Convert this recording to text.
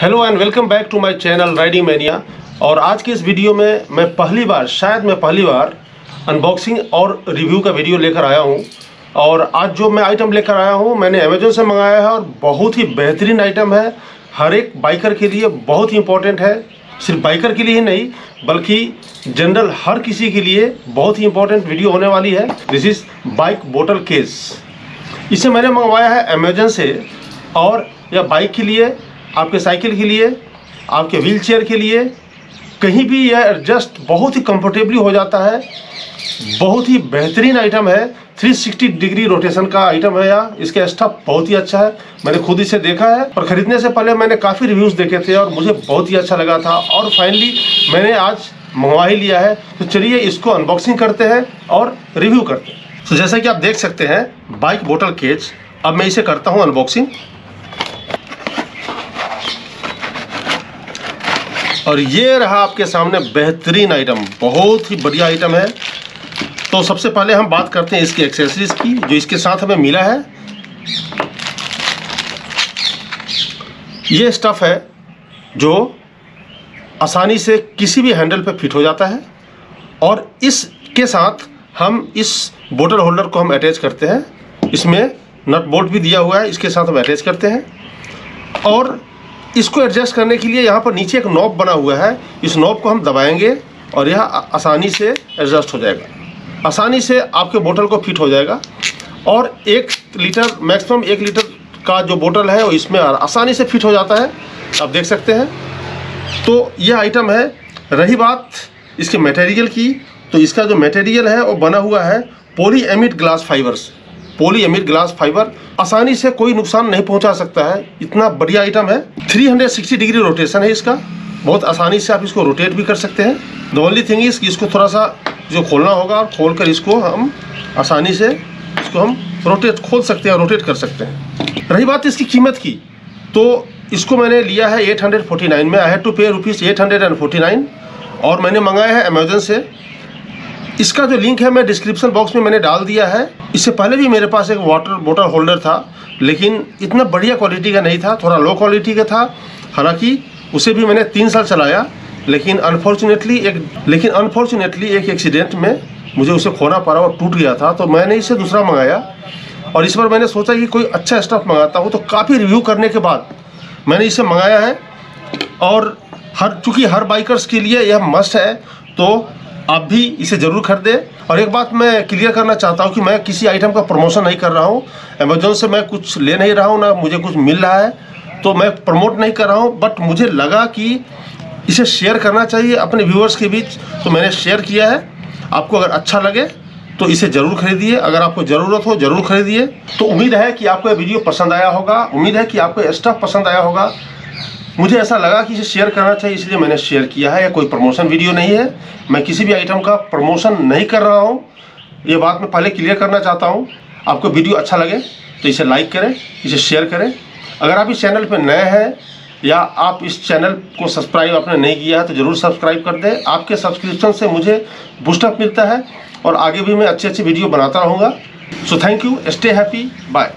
Hello and welcome back to my channel riding mania और आज की इस वीडियो में मैं पहली बार, शायद मैं पहली बार अनबॉक्सिंग और रिव्यू का वीडियो लेकर आया हूँ। और आज जो मैं आइटम लेकर आया हूँ, मैंने अमेजोन से मंगाया है और बहुत ही बेहतरीन आइटम है। हर एक बाइकर के लिए बहुत ही इंपॉर्टेंट है। सिर्फ़ बाइकर के लिए ही नहीं, बल्कि जनरल हर किसी के लिए बहुत ही इंपॉर्टेंट वीडियो होने वाली है। This is bike bottle case इसे मैंने मंगवाया है अमेजन से और यह बाइक के लिए आपके साइकिल के लिए, आपके व्हील चेयर के लिए, कहीं भी यह एडजस्ट बहुत ही कंफर्टेबली हो जाता है। बहुत ही बेहतरीन आइटम है। 360 डिग्री रोटेशन का आइटम है यह। इसका स्टफ़ बहुत ही अच्छा है। मैंने खुद इसे देखा है और ख़रीदने से पहले मैंने काफ़ी रिव्यूज़ देखे थे और मुझे बहुत ही अच्छा लगा था। और फाइनली मैंने आज मंगवा ही लिया है। तो चलिए इसको अनबॉक्सिंग करते हैं और रिव्यू करते हैं। तो जैसा कि आप देख सकते हैं बाइक बोटल केज अब मैं इसे करता हूँ अनबॉक्सिंग और ये रहा आपके सामने बेहतरीन आइटम बहुत ही बढ़िया आइटम है। तो सबसे पहले हम बात करते हैं इसकी एक्सेसरीज की, जो इसके साथ हमें मिला है। ये स्टफ़ है जो आसानी से किसी भी हैंडल पे फिट हो जाता है और इसके साथ हम इस बोटल होल्डर को हम अटैच करते हैं। इसमें नट बोल्ट भी दिया हुआ है, इसके साथ हम अटैच करते हैं। और इसको एडजस्ट करने के लिए यहाँ पर नीचे एक नॉब बना हुआ है। इस नॉब को हम दबाएँगे और यह आसानी से एडजस्ट हो जाएगा। आसानी से आपके बोतल को फिट हो जाएगा और एक लीटर मैक्सिमम एक लीटर का जो बोतल है, वो इसमें आसानी से फिट हो जाता है। आप देख सकते हैं। तो यह आइटम है। रही बात इसके मटेरियल की तो इसका जो मटेरियल है, वो बना हुआ है पोली एमिड ग्लास फाइबर से पोली एमिड ग्लास फाइबर आसानी से कोई नुकसान नहीं पहुँचा सकता है। इतना बढ़िया आइटम है। 360 डिग्री रोटेशन है इसका। बहुत आसानी से आप इसको रोटेट भी कर सकते हैं। द ओनली थिंग इज़ इसको थोड़ा सा जो खोलना होगा और खोल कर इसको हम आसानी से इसको हम रोटेट खोल सकते हैं रोटेट कर सकते हैं। रही बात इसकी कीमत की तो इसको मैंने लिया है 849 में। I had to pay rupees eight और मैंने मंगाया है अमेजन से। इसका जो लिंक है, मैं डिस्क्रिप्शन बॉक्स में मैंने डाल दिया है। इससे पहले भी मेरे पास एक वाटर बोटल होल्डर था, लेकिन इतना बढ़िया क्वालिटी का नहीं था, थोड़ा लो क्वालिटी का था। हालाँकि उसे भी मैंने तीन साल चलाया, लेकिन अनफॉर्चुनेटली एक, लेकिन अनफॉर्चुनेटली एक एक्सीडेंट में मुझे उसे खोना पड़ा और टूट गया था तो मैंने इसे दूसरा मंगाया। और इस बार मैंने सोचा कि कोई अच्छा स्टफ़ मंगाता हूँ तो काफ़ी रिव्यू करने के बाद मैंने इसे मंगाया है। और हर, चूँकि हर बाइकर्स के लिए यह मस्ट है तो आप भी इसे ज़रूर खरीदें। और एक बात मैं क्लियर करना चाहता हूँ कि मैं किसी आइटम का प्रमोशन नहीं कर रहा हूँ। अमेजोन से मैं कुछ ले नहीं रहा हूँ, ना मुझे कुछ मिल रहा है। तो मैं प्रमोट नहीं कर रहा हूँ बट मुझे लगा कि इसे शेयर करना चाहिए अपने व्यूअर्स के बीच। तो मैंने शेयर किया है। आपको अगर अच्छा लगे तो इसे ज़रूर खरीदिए। अगर आपको ज़रूरत हो, ज़रूर खरीदिए। तो उम्मीद है कि आपको यह वीडियो पसंद आया होगा। उम्मीद है कि आपको स्टफ़ पसंद आया होगा। मुझे ऐसा लगा कि इसे शेयर करना चाहिए, इसलिए मैंने शेयर किया है, या कोई प्रमोशन वीडियो नहीं है। मैं किसी भी आइटम का प्रमोशन नहीं कर रहा हूँ। ये बात मैं पहले क्लियर करना चाहता हूँ। आपको वीडियो अच्छा लगे तो इसे लाइक करें, इसे शेयर करें। अगर आप इस चैनल पर नए हैं, या आप इस चैनल को सब्सक्राइब आपने नहीं किया है तो ज़रूर सब्सक्राइब कर दें। आपके सब्सक्रिप्शन से मुझे बूस्टअप मिलता है, और आगे भी मैं अच्छी अच्छी वीडियो बनाता रहूँगा। So thank you stay happy bye